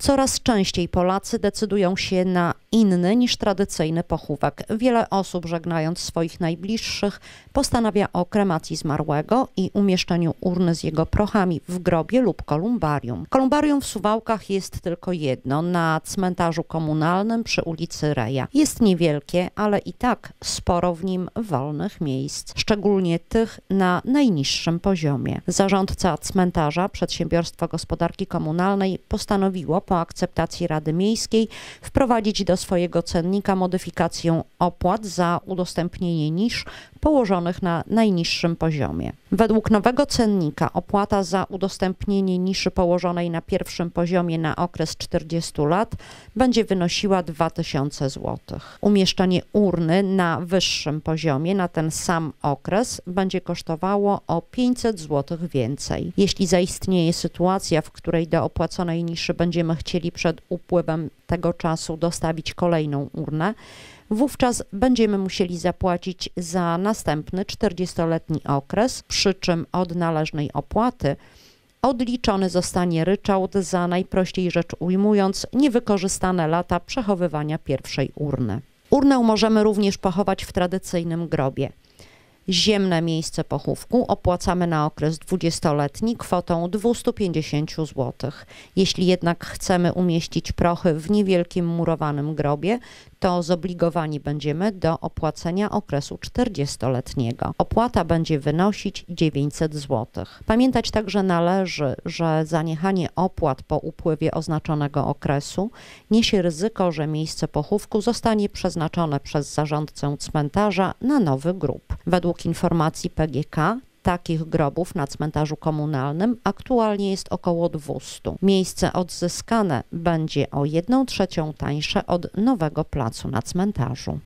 Coraz częściej Polacy decydują się na inny niż tradycyjny pochówek. Wiele osób, żegnając swoich najbliższych, postanawia o kremacji zmarłego i umieszczeniu urny z jego prochami w grobie lub kolumbarium. Kolumbarium w Suwałkach jest tylko jedno, na cmentarzu komunalnym przy ulicy Reja. Jest niewielkie, ale i tak sporo w nim wolnych miejsc, szczególnie tych na najniższym poziomie. Zarządca cmentarza, Przedsiębiorstwo Gospodarki Komunalnej postanowiło po akceptacji Rady Miejskiej wprowadzić do swojego cennika modyfikację opłat za udostępnienie nisz położonych na najniższym poziomie. Według nowego cennika opłata za udostępnienie niszy położonej na pierwszym poziomie na okres 40 lat będzie wynosiła 2000 zł. Umieszczenie urny na wyższym poziomie na ten sam okres będzie kosztowało o 500 zł więcej. Jeśli zaistnieje sytuacja, w której do opłaconej niszy będziemy chcieli przed upływem tego czasu dostawić kolejną urnę, wówczas będziemy musieli zapłacić za następny 40-letni okres, przy czym od należnej opłaty odliczony zostanie ryczałt za najprościej rzecz ujmując niewykorzystane lata przechowywania pierwszej urny. Urnę możemy również pochować w tradycyjnym grobie. Ziemne miejsce pochówku opłacamy na okres 20-letni kwotą 250 zł. Jeśli jednak chcemy umieścić prochy w niewielkim murowanym grobie, to zobligowani będziemy do opłacenia okresu 40-letniego. Opłata będzie wynosić 900 zł. Pamiętać także należy, że zaniechanie opłat po upływie oznaczonego okresu niesie ryzyko, że miejsce pochówku zostanie przeznaczone przez zarządcę cmentarza na nowy grób. Informacji PGK takich grobów na cmentarzu komunalnym aktualnie jest około 200. Miejsce odzyskane będzie o 1 trzecią tańsze od nowego placu na cmentarzu.